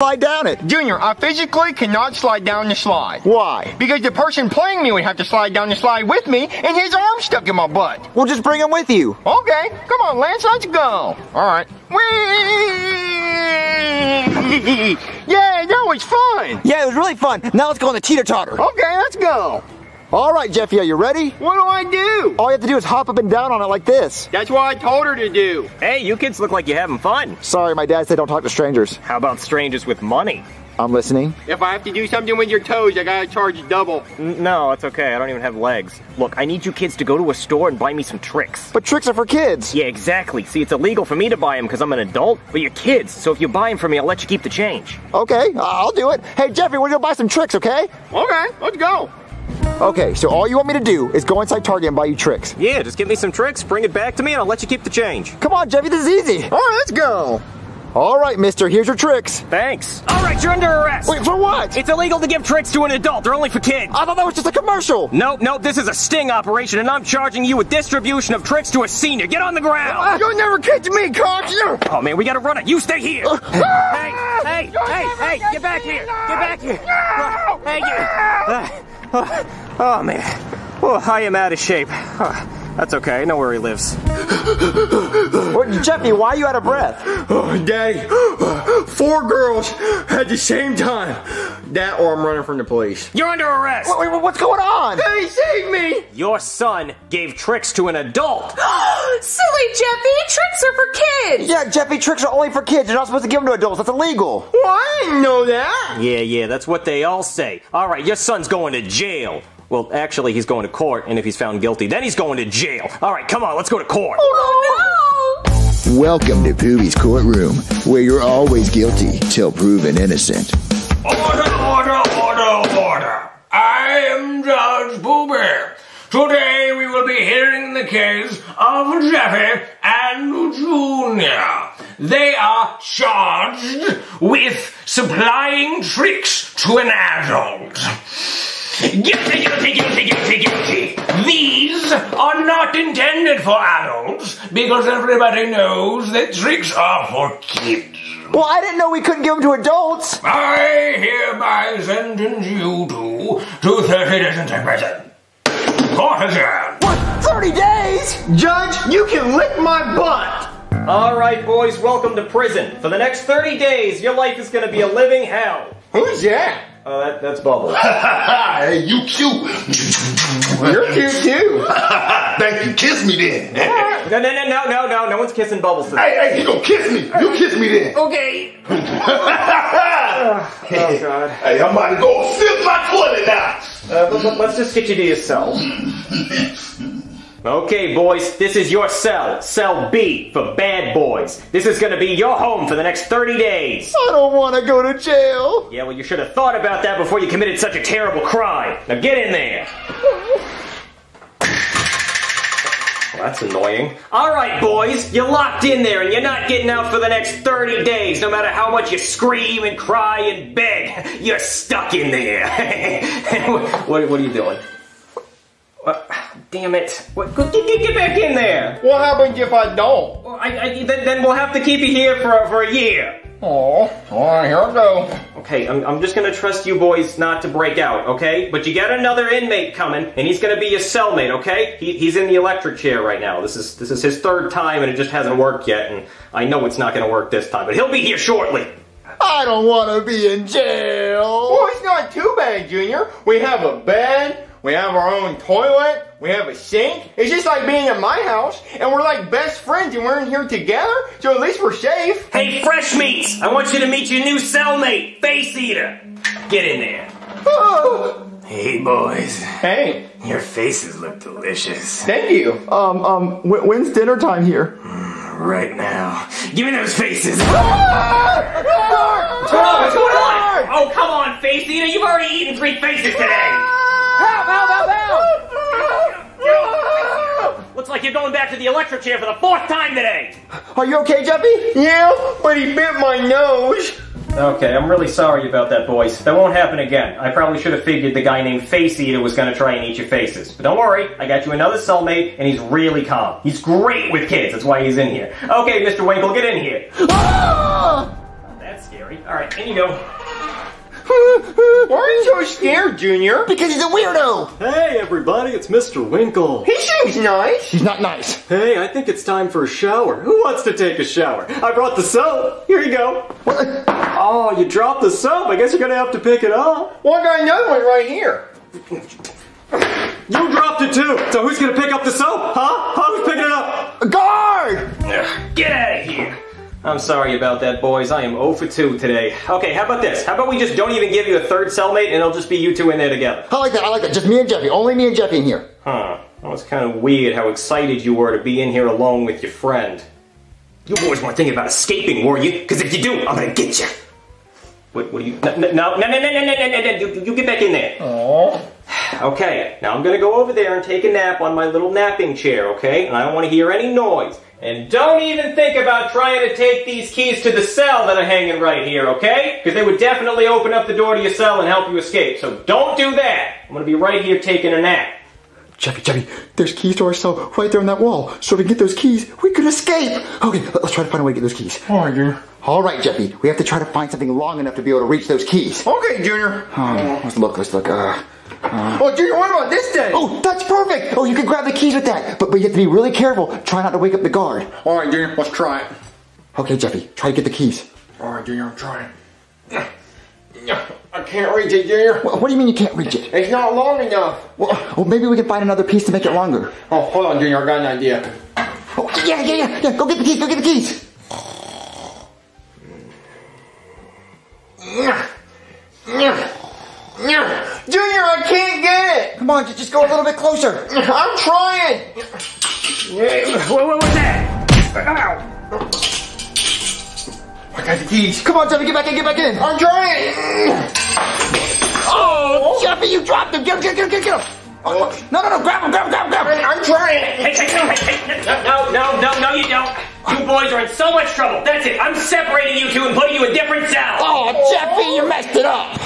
slide down it. Junior, I physically cannot slide down the slide. Why? Because the person playing me would have to slide down the slide with me, and his arm's stuck in my butt. We'll just bring him with you. Okay, come on, Lance, let's go. All right. Whee! yeah, that was fun. Yeah, it was really fun. Now let's go on the teeter totter. Okay, let's go. All right, Jeffy, are you ready? What do I do? All you have to do is hop up and down on it like this. That's what I told her to do. Hey, you kids look like you're having fun. Sorry, my dad said don't talk to strangers. How about strangers with money? I'm listening. If I have to do something with your toes, I gotta charge double. N- no, it's okay. I don't even have legs. Look, I need you kids to go to a store and buy me some Trix. But Trix are for kids. Yeah, exactly. See, it's illegal for me to buy them because I'm an adult, but you're kids, so if you buy them for me, I'll let you keep the change. Okay, I'll do it. Hey, Jeffy, we're gonna buy some Trix, okay? Okay, let's go. Okay, so all you want me to do is go inside Target and buy you Trix. Yeah, just give me some Trix, bring it back to me, and I'll let you keep the change. Come on, Jeffy, this is easy. All right, let's go. All right, mister, here's your Trix. Thanks. All right, you're under arrest. Wait, for what? It's illegal to give Trix to an adult. They're only for kids. I thought that was just a commercial. Nope, nope, this is a sting operation, and I'm charging you with distribution of Trix to a senior. Get on the ground! Ah! You'll never catch me, coach. Oh man, we gotta run it. You stay here. Uh, hey, ah! hey, hey, hey, get back here. Get back here. Hey, you. Uh, Oh, oh man. Oh, I am out of shape. Oh, that's okay. I know where he lives. What, Jeffy, why are you out of breath? Oh, Daddy, four girls at the same time. That or I'm running from the police. You're under arrest. Wait, wait, what's going on? Hey, save me! Your son gave Trix to an adult. Silly Jeffy, Trix are for kids. Yeah, Jeffy, Trix are only for kids. You're not supposed to give them to adults. That's illegal. Well, I didn't know that. Yeah, yeah, that's what they all say. All right, your son's going to jail. Well, actually, he's going to court, and if he's found guilty, then he's going to jail. All right, come on, let's go to court. Oh Welcome to Pooh's courtroom, where you're always guilty till proven innocent. Order, order, order, order. I am Judge Pooh Bear. Today we will be hearing the case of Jeffy and Junior. They are charged with supplying Trix to an adult. Guilty, guilty, guilty, guilty, guilty. These are not intended for adults because everybody knows that Trix are for kids. Well, I didn't know we couldn't give them to adults. I hereby sentence you two to 30 days in prison. Court adjourned. What? 30 days? Judge, you can lick my butt. All right, boys, welcome to prison. For the next 30 days, your life is going to be a living hell. Who's that? Oh, that, that's Bubbles. hey, you cute. You're cute too. Thank you. Kiss me then. hey, No, no, no, no, no, no. No one's kissing Bubbles today. hey, you gonna kiss me. You kiss me then. Okay. oh, God. Hey, I'm about to go flip my toilet now. Uh, let- let- let's just get you to your cell. Okay, boys, this is your cell. Cell B for bad boys. This is gonna be your home for the next 30 days. I don't want to go to jail. Yeah, well, you should have thought about that before you committed such a terrible crime. Now get in there. Well, that's annoying. All right, boys, you're locked in there and you're not getting out for the next 30 days. No matter how much you scream and cry and beg, you're stuck in there. what, what are you doing? What? Damn it. What, get, get, get back in there. What happens if I don't? Well, I, I, then, then we'll have to keep you here for, for a year. Oh, all right, here I go. Okay, I'm, I'm just gonna trust you boys not to break out, okay? But you got another inmate coming, and he's gonna be your cellmate, okay? He, he's in the electric chair right now. This is this is his third time, and it just hasn't worked yet. And I know it's not gonna work this time, but he'll be here shortly. I don't want to be in jail. Well, it's not too bad, Junior. We have a bed, we have our own toilet, we have a sink. It's just like being at my house, and we're like best friends, and we're in here together, so at least we're safe. Hey, Fresh Meats! I want you to meet your new cellmate, Face Eater. Get in there. Hey, boys. Hey, Your faces look delicious. thank you. Um, um, wh- when's dinner time here? Hmm, right now. Give me those faces. Ah! Ah! What's going on? What's going on? Oh, come on, Face Eater! You've already eaten three faces today. Help, help, help, help! Looks like you're going back to the electric chair for the fourth time today. Are you okay, Jeffy? Yeah, but he bit my nose. Okay, I'm really sorry about that, boys. That won't happen again. I probably should have figured the guy named Face Eater was gonna try and eat your faces. But don't worry, I got you another cellmate, and he's really calm. He's great with kids, that's why he's in here. Okay, Mr. Winkle, get in here. Ah! That's scary. Alright, alright, in you go. Why are you so scared, Junior? Because he's a weirdo. Hey everybody, it's Mr. Winkle. He seems nice. He's not nice. Hey, I think it's time for a shower. Who wants to take a shower? I brought the soap. Here you go. What? Oh, you dropped the soap. I guess you're gonna have to pick it up. Well, I got another one right here. You dropped it too. So who's gonna pick up the soap? Huh? Who's picking it up? A Guard! Get out of here! I'm sorry about that, boys. I am 0 for 2 today. Okay, how about this? How about we just don't even give you a third cellmate and it'll just be you two in there together? I like that. I like that. Just me and Jeffy. Only me and Jeffy in here. Huh. That was kind of weird how excited you were to be in here alone with your friend. You boys weren't thinking about escaping, were you? Because if you do, I'm gonna get you. What, what are you? No, no, no, no, no, no, no, no, no, no, you, you get back in there. Okay, now I'm gonna go over there and take a nap on my little napping chair, okay? And I don't want to hear any noise. And don't even think about trying to take these keys to the cell that are hanging right here, okay? Because they would definitely open up the door to your cell and help you escape. So don't do that. I'm gonna be right here taking a nap. Jeffy, Jeffy, there's keys to our cell right there on that wall. So if we get those keys, we could escape. Okay, let- let's try to find a way to get those keys. All right, Junior. All right, Jeffy, we have to try to find something long enough to be able to reach those keys. Okay, Junior. Um, let's look, let's look. Uh, Oh, Junior, what about this then? oh, that's perfect. Oh, you can grab the keys with that. But, but you have to be really careful. Try not to wake up the guard. All right, Junior, let's try it. Okay, Jeffy, try to get the keys. All right, Junior, I'm trying. I can't reach it, Junior. What, what do you mean you can't reach it? It's not long enough. Well, well, maybe we can find another piece to make it longer. Oh, hold on, Junior, I got an idea. Oh, yeah, yeah, yeah, yeah. Go get the keys, go get the keys. Junior, I can't get it. Come on, just, just go a little bit closer. I'm trying. What, what was that? Ow! I got the keys. Come on, Jeffy, get back in, get back in. I'm trying. Oh, oh. Jeffy, you dropped him. Get him, get him, get him, get him. Oh, oh, no, no, no, grab him, grab him, grab him, grab him. I'm trying. Hey, hey, hey, hey, hey, no, no, no, no, you don't. You boys are in so much trouble. That's it. I'm separating you two and putting you in different cells. Oh, Jeffy, you messed it up.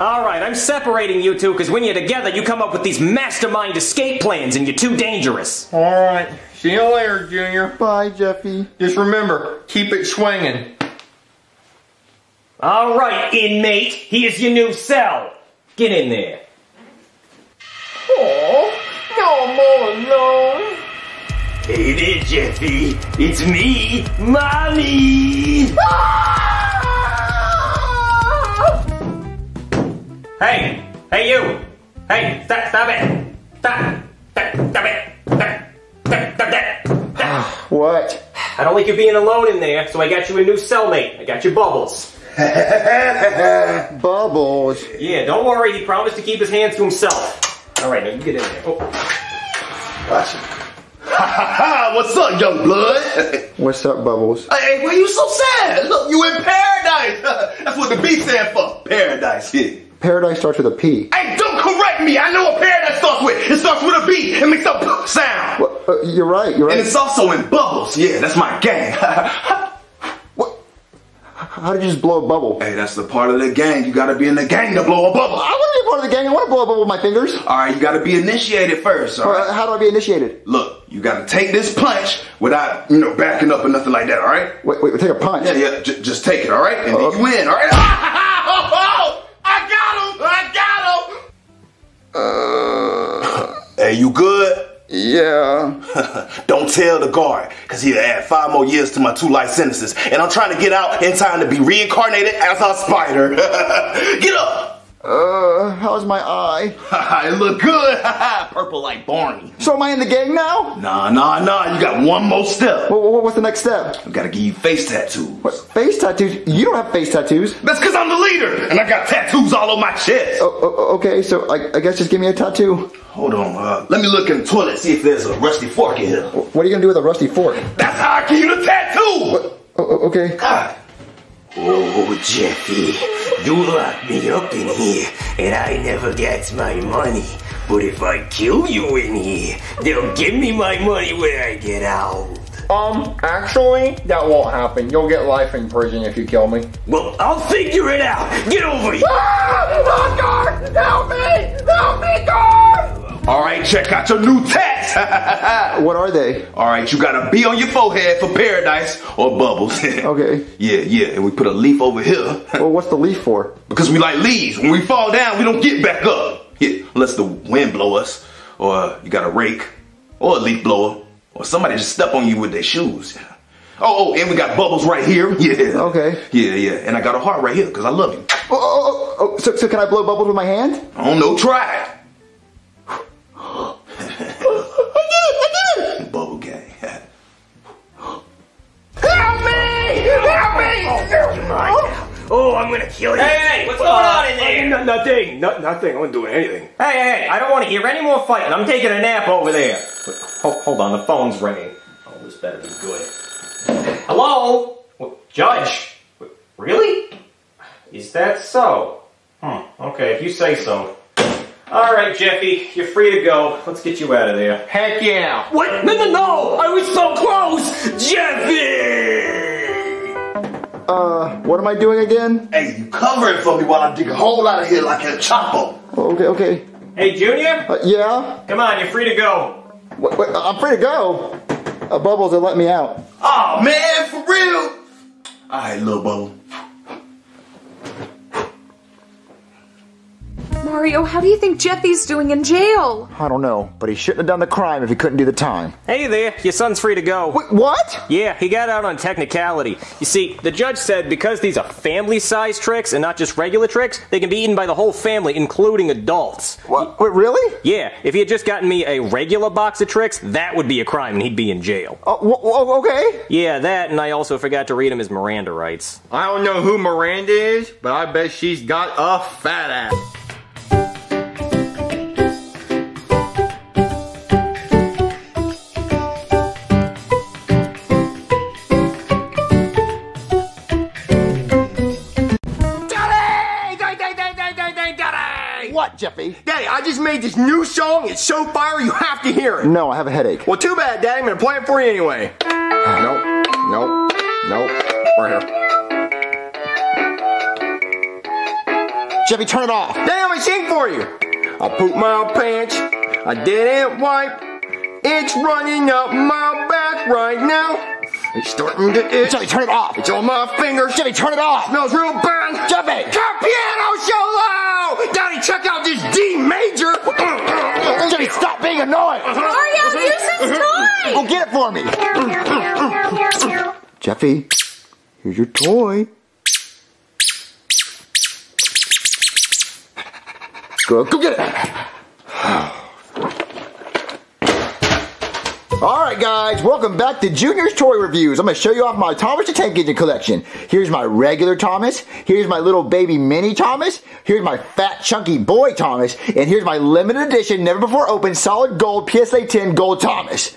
All right, I'm separating you two because when you're together, you come up with these mastermind escape plans and you're too dangerous. All right. See you later, Junior. Bye, Jeffy. Just remember, keep it swinging. All right, inmate, here's your new cell. Get in there. Oh, no, I'm all alone. Hey there, Jeffy. It's me, Mommy. Ah! Hey, hey, you. Hey, stop, stop it. Stop. Stop, stop it. Stop, stop, stop that. Stop. What? I don't like you being alone in there, so I got you a new cellmate. I got you Bubbles. Bubbles. Yeah, don't worry, he promised to keep his hands to himself. All right, now you get in there. Oh. Watch it. Ha ha ha! What's up, young blood? What's up, Bubbles? hey, why you so sad? Look, you in paradise. That's what the B stand for. Paradise. Yeah. Paradise starts with a P. Hey, don't correct me. I know what paradise starts with. It starts with a B. It makes a p sound. Well, uh, you're right, you're And it's also in bubbles. Yeah, that's my gang. What? How did you just blow a bubble? hey, that's the part of the gang. You gotta be in the gang to blow a bubble. I want to be part of the gang. I want to blow a bubble with my fingers. All right, you gotta be initiated first. All Uh, right. how do I be initiated? Look, you gotta take this punch without, you know, backing up or nothing like that. All right. Wait, wait, take a punch. Yeah, yeah. J- just take it. All right, and Oh. then you win. All right. Uh, Hey, you good? yeah. Don't tell the guard, because he'll add five more years to my two life sentences. And I'm trying to get out in time to be reincarnated as a spider. get up! Uh, how's my eye? it look good. Purple like Barney. So am I in the gang now? Nah, nah, nah. You got one more step. What, what, what's the next step? I gotta give you face tattoos. What, face tattoos? You don't have face tattoos. That's because I'm the leader, and I got tattoos all over my chest. Oh, oh, okay, so I, I guess just give me a tattoo. Hold on, uh, let me look in the toilet, see if there's a rusty fork in here. What are you gonna do with a rusty fork? That's how I give you the tattoo! Oh, oh, okay. God. Oh, Jeffy, you lock me up in here, and I never get my money. But if I kill you in here, they'll give me my money when I get out. Um, actually, that won't happen. You'll get life in prison if you kill me. Well, I'll figure it out. Get over here. Ah! guard! Help me! Help me, guard! All right, check out your new tats. What are they? All right, you got a B on your forehead for paradise or bubbles. Okay. Yeah, yeah, and we put a leaf over here Well, what's the leaf for? because we like leaves. When we fall down, we don't get back up. Yeah, unless the wind blow us, or you got a rake, or a leaf blower, or somebody just step on you with their shoes. Oh, oh, and we got bubbles right here. Yeah. Okay. Yeah, yeah, and I got a heart right here because I love you. Oh, oh, oh, oh, so, so can I blow bubbles with my hand? I don't know, try it. Me! Oh, I'm gonna kill you. Hey, hey, what's going on in there? No, nothing. No, nothing. I wasn't doing anything. Hey, hey, hey, I don't want to hear any more fighting. I'm taking a nap over there. Wait, hold, hold on, the phone's ringing. Oh, this better be good. Hello? What, Judge? Really? Is that so? Hmm, okay, if you say so. All right, Jeffy, you're free to go. Let's get you out of there. Heck yeah! What? No, no, no! I was so close! Jeffy! Uh, what am I doing again? Hey, you cover it for me while I dig a hole out of here like a chopper. Okay, okay. Hey, Junior? Uh, yeah? Come on, you're free to go. Wait, wait, I'm free to go. Uh, Bubbles, they let me out. Oh man, for real? Alright, little bubble. Mario, how do you think Jeffy's doing in jail? I don't know, but he shouldn't have done the crime if he couldn't do the time. Hey there, your son's free to go. Wait, what? Yeah, he got out on technicality. You see, the judge said because these are family size Trix and not just regular Trix, they can be eaten by the whole family, including adults. What? Wait, really? Yeah, if he had just gotten me a regular box of Trix, that would be a crime and he'd be in jail. Oh, wh- wh- oh, okay. Yeah, that, and I also forgot to read him his Miranda rights. I don't know who Miranda is, but I bet she's got a fat ass. Just made this new song. It's so fire, you have to hear it. No, I have a headache. Well, too bad, Daddy. I'm gonna play it for you anyway. nope, nope, nope. Right here. Jeffy, turn it off. Daddy, I'm gonna sing for you. I pooped my pants. I didn't wipe. It's running up my back right now. It's starting to itch. Jeffy, turn it off. It's on my fingers. Jeffy, turn it off. Smells real bad. Jeffy! Got piano solo! Daddy, check out this D major. Jeffy, stop being annoying. Mario, use his toy! Go get it for me. Jeffy, here's your toy. Go, go get it. All right, guys, welcome back to Junior's Toy Reviews. I'm to show you off my Thomas the Tank Engine collection. Here's my regular Thomas. Here's my little baby mini Thomas. Here's my fat chunky boy Thomas. And here's my limited edition, never before opened, solid gold PSA 10 gold Thomas.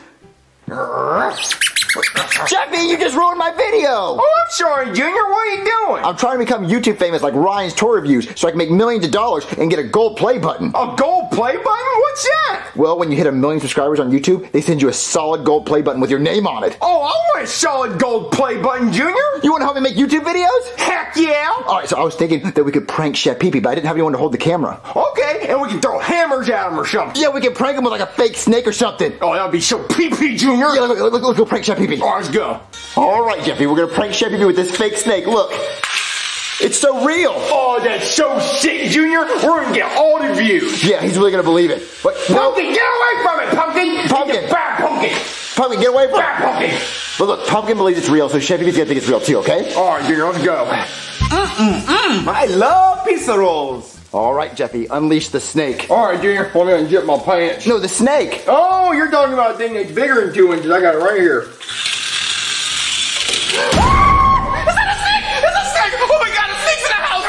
Jeffy, you just ruined my video. Oh, I'm sorry, Junior. What are you doing? I'm trying to become YouTube famous like Ryan's Toy Reviews so I can make millions of dollars and get a gold play button. A gold play button? What's that? Well, when you hit a million subscribers on YouTube, they send you a solid gold play button with your name on it. Oh, I want a solid gold play button, Junior. You want to help me make YouTube videos? Heck yeah. All right, so I was thinking that we could prank Chef Pee Pee, but I didn't have anyone to hold the camera. Okay, and we can throw hammers at him or something. Yeah, we can prank him with like a fake snake or something. Oh, that would be so pee-pee, Junior. Yeah, look, look, look, let's go prank Chef Pee Pee. All right, let's go. All right, Jeffy, we're gonna prank Chef Pee Pee with this fake snake. Look, it's so real. Oh, that's so sick, Junior. We're gonna get all the views. Yeah, he's really gonna believe it. But no, Pumpkin, get away from it, Pumpkin. Pumpkin. You bad Pumpkin. Pumpkin, get away from Bad it. Pumpkin. But look, Pumpkin believes it's real, so Chef Pee Pee's gonna think it's real too, okay? All right, Junior, let's go. Mm-mm. I love pizza rolls. All right, Jeffy, unleash the snake. All right, Junior, let me unzip my pants. No, the snake. Oh, you're talking about a thing that's bigger than two inches. I got it right here. Ah! Oh my god, a snake's in the house!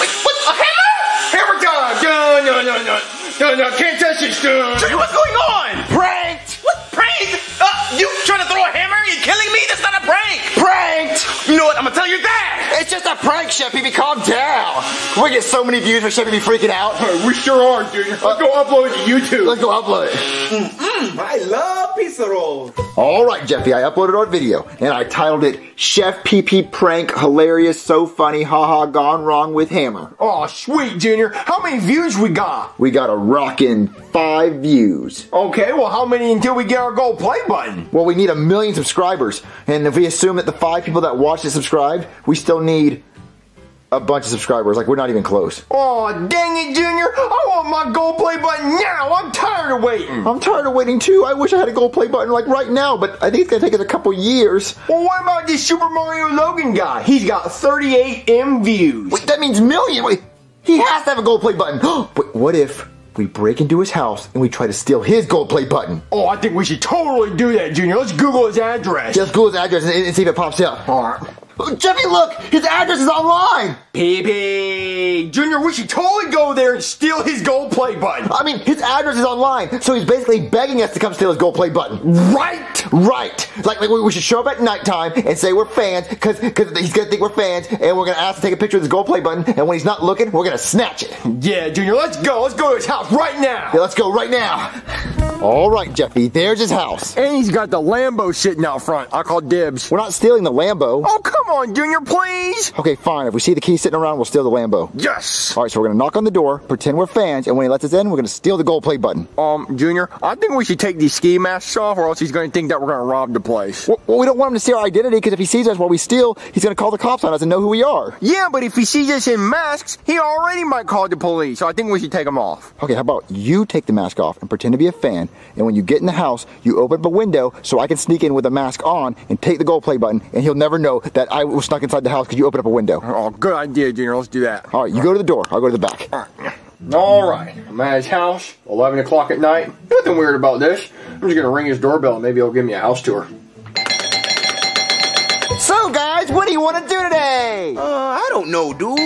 Wait, what? A hammer? Hammer time! No, no, no, no. No, no, can't touch it, Stu. Junior, what's going on? Prank, Chef Pee Pee. Calm down. We get so many views, we should be freaking out. We sure are, dude. Let's uh, go upload it to YouTube. Let's go upload it. Mm, mm, I love pizza rolls. All right, Jeffy, I uploaded our video and I titled it Chef PP Prank Hilarious So Funny Haha Gone Wrong with Hammer. Oh, sweet, Junior. How many views we got? We got a rockin' five views. Okay, well, how many until we get our gold play button? Well, we need a million subscribers. And if we assume that the five people that watched it subscribed, we still need a bunch of subscribers. Like, we're not even close. Oh, dang it, Junior. I want my gold play button now. I'm tired of waiting. I'm tired of waiting too. I wish I had a gold play button like right now, but I think it's gonna take us a couple years. Well, what about this Super Mario Logan guy? He's got 38 M views. Wait, that means million. Wait, he has to have a gold play button. but what if we break into his house and we try to steal his gold play button? Oh, I think we should totally do that, Junior. Let's Google his address. Just Google his address and, and see if it pops up. All right. Jeffy, look! His address is online! PP! Junior, we should totally go there and steal his gold play button. I mean, his address is online, so he's basically begging us to come steal his gold play button. Right! Right! Like, like we should show up at nighttime and say we're fans, cause, because he's gonna think we're fans, and we're gonna ask to take a picture of his gold play button, and when he's not looking, we're gonna snatch it. Yeah, Junior, let's go. Let's go to his house right now. Yeah, let's go right now. All right, Jeffy, there's his house. And he's got the Lambo sitting out front. I call dibs. We're not stealing the Lambo. Oh, come on, Junior, please. Okay, fine. If we see the key sitting around, we'll steal the Lambo. Yes. All right, so we're gonna knock on the door, pretend we're fans, and when he lets us in, we're gonna steal the gold play button. Um, Junior, I think we should take these ski masks off, or else he's going to think that we're going to rob the place. Well, well, we don't want him to see our identity because if he sees us while we steal, he's gonna call the cops on us and know who we are. Yeah, but if he sees us in masks, he already might call the police. So I think we should take them off. Okay, how about you take the mask off and pretend to be a fan, and when you get in the house, you open up a window so I can sneak in with a mask on and take the gold play button, and he'll never know that I was stuck inside the house because you opened up a window. Oh, good idea, Junior. Let's do that. All right, you go to the door. I'll go to the back. All right. I'm at his house, 11 o'clock at night. Nothing weird about this. I'm just going to ring his doorbell and maybe he'll give me a house tour. So, guys, what do you want to do today? Uh, I don't know, dude.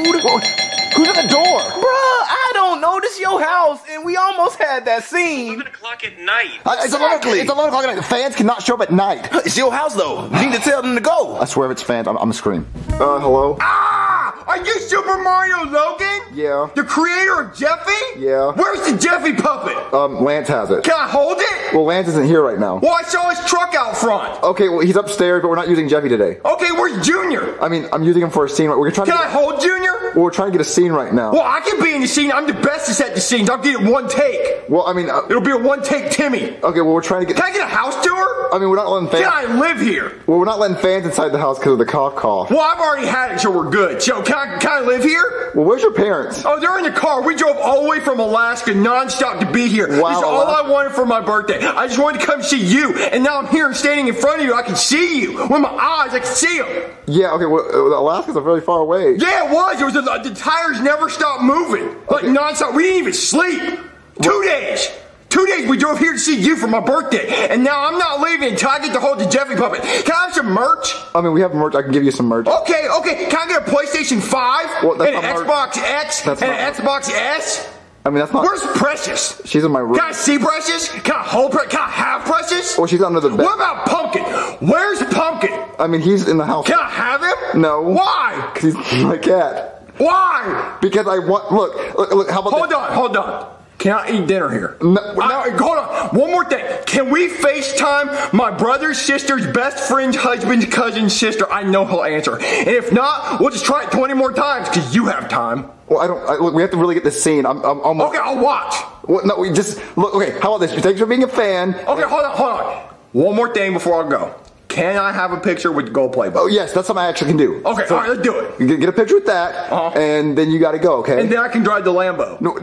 Who's at the door? Bruh, I don't know. This your house, and we almost had that scene. 11 o'clock at night. Uh, it's, 11, Exactly. it's 11 o'clock at night. The fans cannot show up at night. It's your house, though. You need to tell them to go. I swear if it's fans, I'm, I'm gonna scream. Uh, hello? Ah! Are you Super Mario Logan? Yeah. The creator of Jeffy? Yeah. Where's the Jeffy puppet? Um, Lance has it. Can I hold it? Well, Lance isn't here right now. Well, I saw his truck out front. Okay, well, he's upstairs, but we're not using Jeffy today. Okay, where's Junior? I mean, I'm using him for a scene. right- We're trying to Can I hold Junior? Well, we're trying to get a scene right now. Well, I can be in the scene. I'm the bestest at the scenes. I'll get it one take. Well, I mean, uh, It'll be a one take Timmy. okay, well, we're trying to get. Can I get a house tour? I mean, we're not letting fans. Can I live here? Well, we're not letting fans inside the house because of the cough cough. Well, I've already had it, so we're good. So, can I, can I live here? Well, where's your parents? Oh, they're in the car. We drove all the way from Alaska nonstop to be here. Wow, this is all Alaska. I wanted for my birthday. I just wanted to come see you, and now I'm here and standing in front of you. I can see you with my eyes. I can see them. Yeah, okay, well, uh, Alaska's a really far away. Yeah, it was. It was the, tires never stopped moving, like nonstop. We didn't even sleep. Two days. Two days we drove here to see you for my birthday, and now I'm not leaving until I get to hold the Jeffy puppet. Can I have some merch? I mean, we have merch. I can give you some merch. Okay, okay. Can I get a PlayStation 5 Well, that's and an Xbox X That's and an Xbox S? I mean, that's not. Where's Precious? She's in my room. Can I see Precious? Can I hold Precious? Can I have Precious? Well, she's under the bed. What about Pumpkin? Where's Pumpkin? I mean, he's in the house. Can I have him? No. Why? Because he's my cat. Why? Because I want. Look, look, look. How about Hold this? on, hold on. Can I eat dinner here? No, I- hold on. One more thing. Can we FaceTime my brother's sister's best friend's husband's cousin's sister? I know he'll answer. And if not, we'll just try it 20 more times because you have time. Well, I don't. I, look, we have to really get this scene. I'm. I'm almost. Okay, I'll watch. Well, no, we just look. Okay, how about this? Thanks for being a fan. Okay, hold on, hold on. One more thing before I go. Can I have a picture with the gold play Oh button? yes, that's something I actually can do. Okay, all right, let's do it. You get, get a picture with that, Uh-huh. and then you got to go. Okay. And then I can drive the Lambo. no,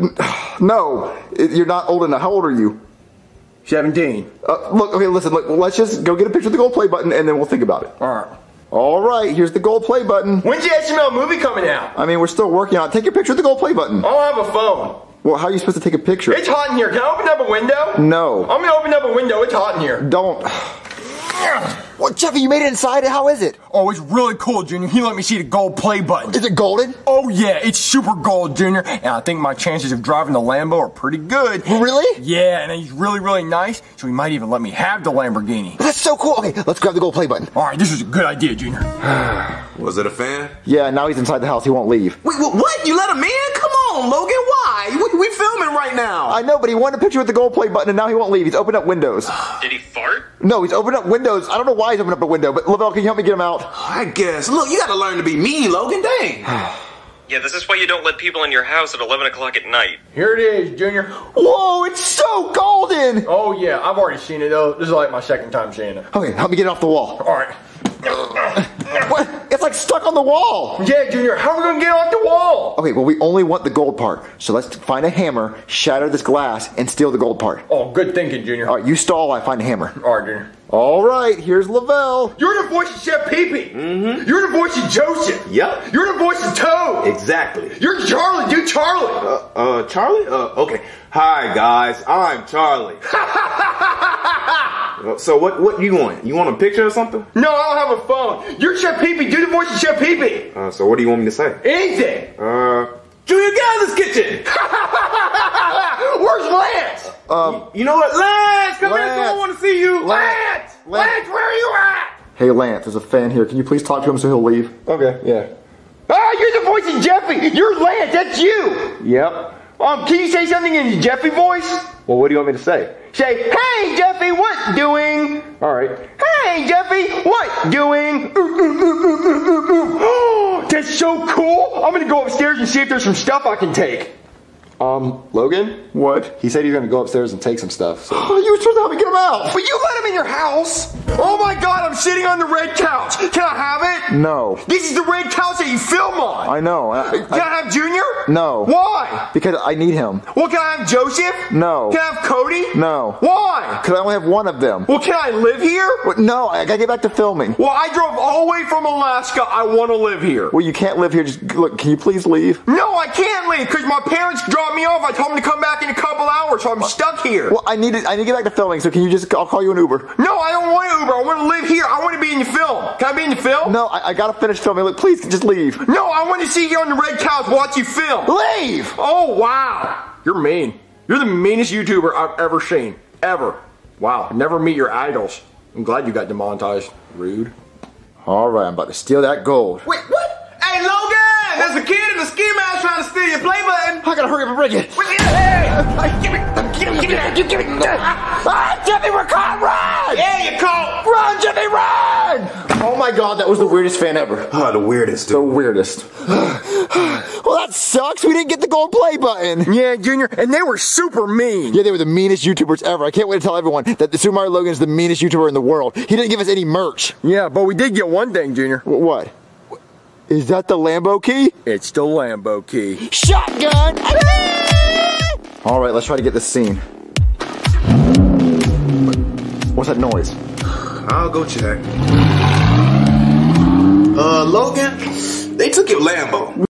no, you're not old enough. How old are you? 17. Uh, look, okay, listen. Look, let's just go get a picture with the gold play button, and then we'll think about it. All right. All right, here's the gold play button. When's the SML movie coming out? I mean, we're still working on it. Take a picture with the gold play button. I don't have a phone. Well, how are you supposed to take a picture? It's hot in here. Can I open up a window? No. I'm gonna open up a window. It's hot in here. Don't. Well, Jeffy, you made it inside. How is it? Oh, it's really cool, Junior. He let me see the gold play button. Is it golden? Oh yeah, it's super gold, Junior. And I think my chances of driving the Lambo are pretty good. Really? Yeah, and he's really, really nice, so he might even let me have the Lamborghini. That's so cool. Okay, let's grab the gold play button. All right, this is a good idea, Junior. Was it a fan? Yeah, now he's inside the house. He won't leave. Wait, what? You let him in? Come on, Logan. Why? We, we filming right now. I know, but he wanted a picture with the gold play button, and now he won't leave. He's opened up windows. Did he fart? No, he's opened up windows. I don't know why he's opened up a window, but Lavelle, can you help me get him out? I guess. Look, you gotta learn to be me, Logan. Dang. Yeah, this is why you don't let people in your house at 11 o'clock at night. Here it is, Junior. Whoa, it's so golden! Oh yeah, I've already seen it though. This is like my second time seeing it. Okay, help me get it off the wall. All right. What? It's like stuck on the wall. Yeah, Junior, how are we gonna get off the wall? Okay, well, we only want the gold part. So let's find a hammer, shatter this glass, and steal the gold part. Oh, good thinking, Junior. All right, you stall, I find a hammer. All right, Junior. All right, here's Lavelle. You're the voice of Chef Pee Mm-hmm. You're the voice of Joseph. Yep. You're the voice of Toad. Exactly. You're Charlie. Do Charlie. Uh, uh, Charlie? Uh, okay. Hi, guys. I'm Charlie. So what, what you want? You want a picture or something? no, I don't have a phone. You're Chef Pee Do the voice of Chef Pee Uh, so what do you want me to say? Anything. Uh, Junior, get out of this kitchen! Where's Lance? Um, You know what? Lance, come here, Lance. I want to see you. Lance. Lance, where are you at? Hey, Lance, there's a fan here. Can you please talk to him so he'll leave? Okay, yeah. Ah, you're the voice of Jeffy. You're Lance. That's you. Yep. Um, can you say something in Jeffy voice? Well, what do you want me to say? Say, hey, Jeffy, what doing? All right. Hey, Jeffy, what doing? That's so cool. I'm gonna go upstairs and see if there's some stuff I can take. Um, Logan? What? He said he's gonna go upstairs and take some stuff. So. Oh, you were supposed to help me get him out. But you let him in your house. Oh my God, I'm sitting on the red couch. Can I have it? No. This is the red couch that you film on. I know. I- Can I- I have Junior? No. Why? because I need him. Well, can I have Joseph? No. Can I have Cody? No. Why? Because I only have one of them. Well, can I live here? What? No, I gotta get back to filming. Well, I drove all the way from Alaska. I want to live here. Well, you can't live here. Just look. Can you please leave? No, I can't leave because my parents dropped me off. I told him to come back in a couple hours, so I'm stuck here. Well, I need to. I need to get back to filming. So can you just? I'll call you an Uber. No, I don't want Uber. I want to live here. I want to be in the film. Can I be in the film? No, I, I gotta finish filming. Look, please, just leave. No, I want to see you on the red couch watch you film. Leave. Oh, wow. You're mean. You're the meanest YouTuber I've ever seen. Ever. Wow. Never meet your idols. I'm glad you got demonetized. Rude. All right, I'm about to steal that gold. Wait, what? Hey, Logan! There's a kid in a ski mask trying to steal your play button. I gotta hurry up and bring it. Give me, give me, give me that. Give, give me that. Ah, Jeffy, we're caught! Run! Yeah, you caught. Run, Jeffy, run! Oh my God, that was the weirdest fan ever. Oh, the weirdest, The weirdest. well, that sucks. We didn't get the gold play button. Yeah, Junior, and they were super mean. Yeah, they were the meanest YouTubers ever. I can't wait to tell everyone that the Super Mario Logan is the meanest YouTuber in the world. He didn't give us any merch. Yeah, but we did get one thing, Junior. Wh- What? Is that the Lambo key? It's the Lambo key. Shotgun! All right, let's try to get this scene. What's that noise? I'll go check. Uh, Logan, they took your Lambo.